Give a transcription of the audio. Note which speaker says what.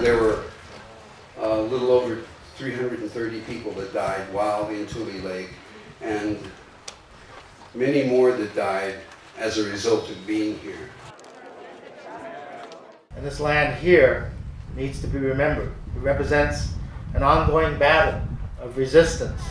Speaker 1: There were a little over 330 people that died while in Tule Lake, and many more that died as a result of being here.
Speaker 2: And this land here needs to be remembered. It represents an ongoing battle of resistance